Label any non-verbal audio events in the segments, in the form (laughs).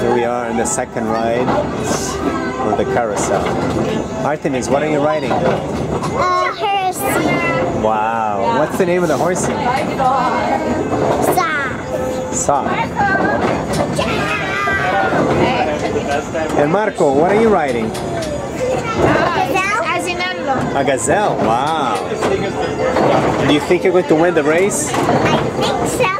Here we are in the second ride of the carousel. Artemis, what are you riding? Uh, Hersey. Wow. What's the name of the horsey? Sa. Saw. And Marco, what are you riding? Gazelle? A gazelle. Wow. Do you think you're going to win the race? I think so.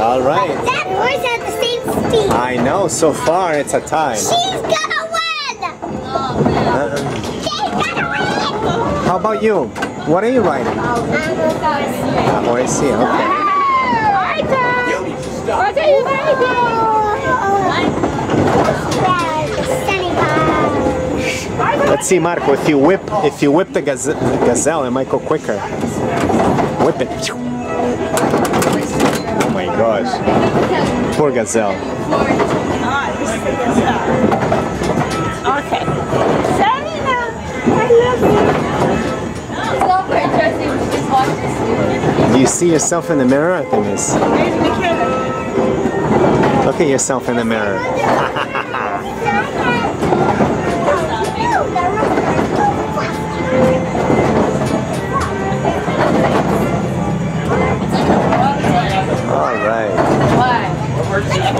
All right. That horse has the same speed. I know. So far, it's a tie. She's gonna win! Uh, She's gonna win! how about you? What are you riding? A horsey. Okay. What are you riding? Let's see, Marco. If you whip, if you whip the gaze- the gazelle, it might go quicker. Whip it. Gosh. Poor gazelle. Okay. Selena, I love you. So just watched this. Do you see yourself in the mirror, Artemis? Where's McKenna? Look at yourself in the mirror. (laughs) All right.